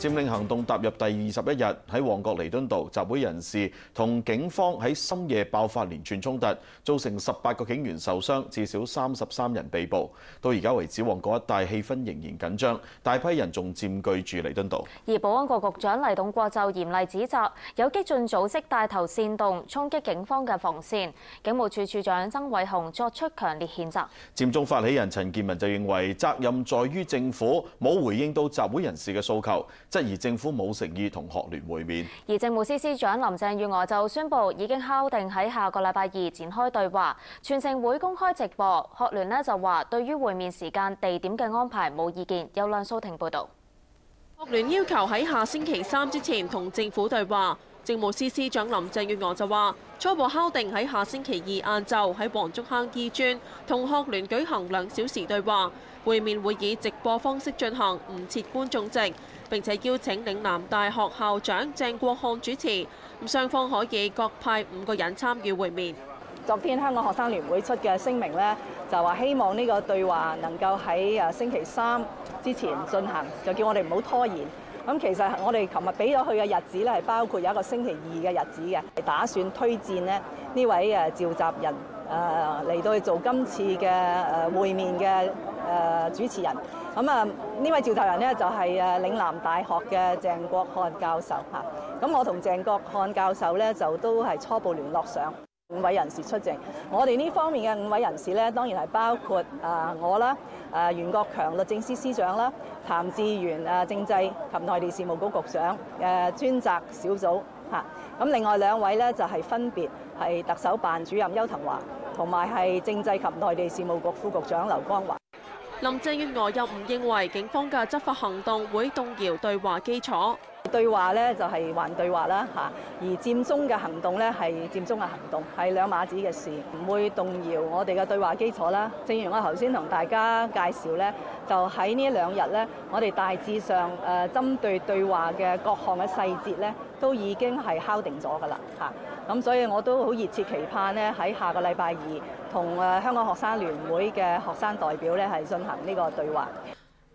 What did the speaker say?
佔領行動踏入第二十一日，喺旺角彌敦道集會人士同警方喺深夜爆發連串衝突，造成十八個警員受傷，至少三十三人被捕。到而家為止，旺角一帶氣氛仍然緊張，大批人仲佔據住彌敦道。而保安局局長黎棟國就嚴厲指責有激進組織帶頭煽動衝擊警方嘅防線。警務處處長曾偉雄作出強烈譴責。佔中發起人陳建文就認為責任在於政府，冇回應到集會人士嘅訴求。質疑政府冇誠意同學聯會面，而政務司司長林鄭月娥就宣布已經敲定喺下個禮拜二展開對話，全程會公開直播。學聯呢就話對於會面時間、地點嘅安排冇意見。有梁蘇婷報導。學聯要求喺下星期三之前同政府對話，政務司司長林鄭月娥就話初步敲定喺下星期二晏晝喺黃竹坑醫專同學聯舉行兩小時對話，會面會以直播方式進行，唔設觀眾席。並且邀請嶺南大學校長鄭國漢主持，咁雙方可以各派五個人參與會面。昨天香港學生聯會出嘅聲明呢，就話希望呢個對話能夠喺誒星期三之前進行，就叫我哋唔好拖延。咁其實我哋琴日俾咗佢嘅日子咧，係包括有一個星期二嘅日子嘅，打算推薦咧呢位誒召集人誒嚟到去做今次嘅誒會面嘅誒主持人。咁啊，呢位召集人呢，就係誒嶺南大學嘅鄭國漢教授嚇。咁我同鄭國漢教授咧就都係初步聯絡上五位人士出席。我哋呢方面嘅五位人士咧，當然係包括啊我啦、誒袁國強律政司司長啦、譚志源誒政制及內地事務局局長誒專責小組嚇。咁另外兩位咧就係分別係特首辦主任邱騰華，同埋係政制及內地事務局副局長劉光華。林鄭月娥又唔認為警方嘅執法行動會動搖對話基礎。對話咧就係還對話啦嚇，而佔中嘅行動咧係佔中嘅行動，係兩碼子嘅事，唔會動搖我哋嘅對話基礎啦。正如我頭先同大家介紹咧，就喺呢兩日咧，我哋大致上誒針對對話嘅各項嘅細節咧，都已經係敲定咗㗎啦嚇。咁所以我都好熱切期盼咧喺下個禮拜二同誒香港學生聯會嘅學生代表咧係進行呢個對話。